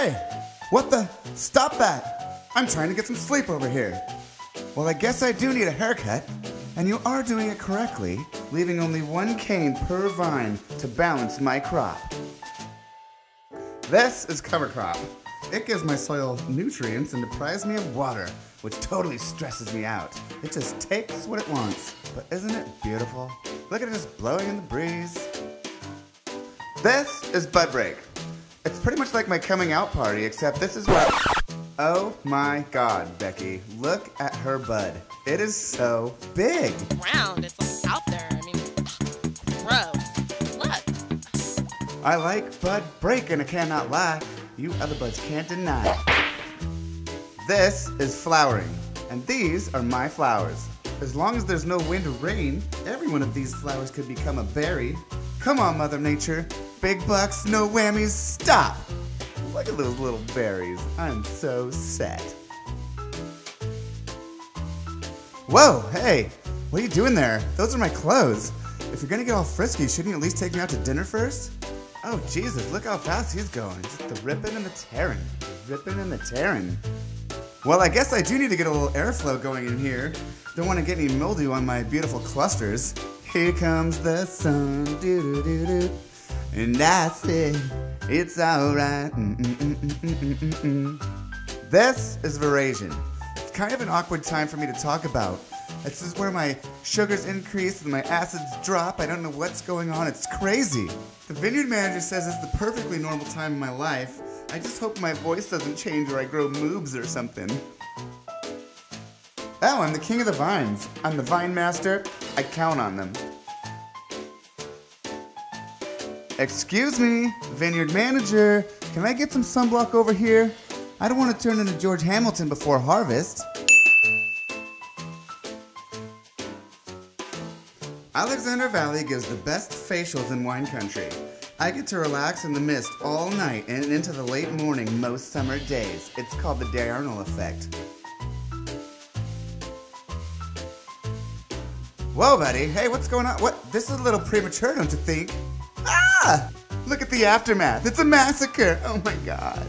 Hey, what the? Stop that! I'm trying to get some sleep over here. Well, I guess I do need a haircut, and you are doing it correctly, leaving only one cane per vine to balance my crop. This is cover crop. It gives my soil nutrients and deprives me of water, which totally stresses me out. It just takes what it wants. But isn't it beautiful? Look at it just blowing in the breeze. This is bud break. Pretty much like my coming out party, except this is where. Oh my god, Becky. Look at her bud. It is so big. Round, it's like out there. I mean, gross. Look. I like bud break and I cannot lie. You other buds can't deny. This is flowering, and these are my flowers. As long as there's no wind or rain, every one of these flowers could become a berry. Come on, Mother Nature. Big bucks, no whammies, stop! Look at those little berries. I'm so set. Whoa, hey, what are you doing there? Those are my clothes. If you're gonna get all frisky, shouldn't you at least take me out to dinner first? Oh, Jesus, look how fast he's going. Just the ripping and the tearing. The ripping and the tearing. Well, I guess I do need to get a little airflow going in here. Don't want to get any mildew on my beautiful clusters. Here comes the sun, doo doo doo. And I said, it's alright. Mm, mm, mm, this is Veraison. It's kind of an awkward time for me to talk about. This is where my sugars increase and my acids drop. I don't know what's going on. It's crazy. The vineyard manager says it's the perfectly normal time in my life. I just hope my voice doesn't change or I grow moobs or something. Oh, I'm the king of the vines. I'm the vine master. I count on them. Excuse me, vineyard manager. Can I get some sunblock over here? I don't want to turn into George Hamilton before harvest. Alexander Valley gives the best facials in wine country. I get to relax in the mist all night and into the late morning most summer days. It's called the diurnal effect. Whoa, buddy. Hey, what's going on? What? This is a little premature, don't you think? Ah! Look at the aftermath. It's a massacre. Oh my god.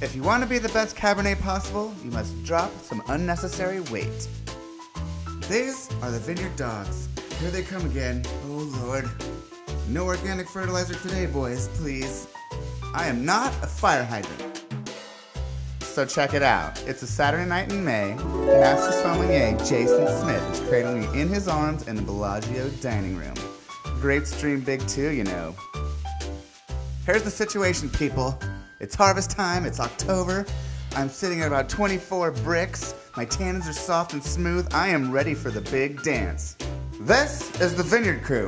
If you want to be the best Cabernet possible, you must drop some unnecessary weight. These are the vineyard dogs. Here they come again. Oh lord. No organic fertilizer today, boys, please. I am not a fire hydrant. So check it out. It's a Saturday night in May. Master sommelier Jason Smith is cradling me in his arms in the Bellagio dining room. Grapes dream big too, you know. Here's the situation, people. It's harvest time, it's October. I'm sitting at about 24 Brix. My tannins are soft and smooth. I am ready for the big dance. This is the Vineyard Crew.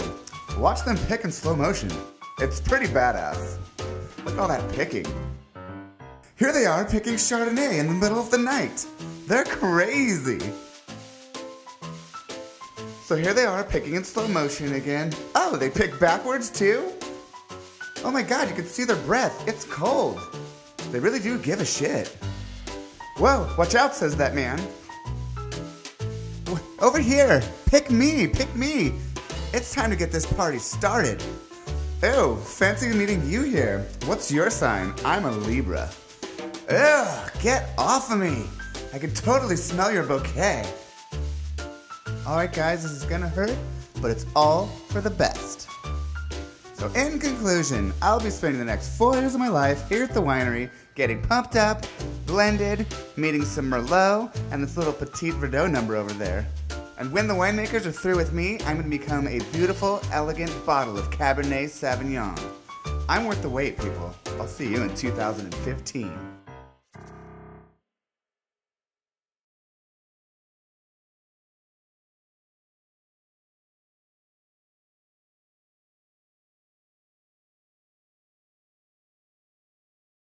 Watch them pick in slow motion. It's pretty badass. Look at all that picking. Here they are picking Chardonnay in the middle of the night. They're crazy. So here they are picking in slow motion again. Oh, they pick backwards too? Oh my god, you can see their breath. It's cold. They really do give a shit. Whoa, watch out, says that man. Over here, pick me, pick me. It's time to get this party started. Oh, fancy meeting you here. What's your sign? I'm a Libra. Ugh, get off of me. I can totally smell your bouquet. Alright, guys, this is gonna hurt, but it's all for the best. So, in conclusion, I'll be spending the next four years of my life here at the winery, getting pumped up, blended, meeting some Merlot, and this little Petit Verdot number over there. And when the winemakers are through with me, I'm to become a beautiful, elegant bottle of Cabernet Sauvignon. I'm worth the wait, people. I'll see you in 2015.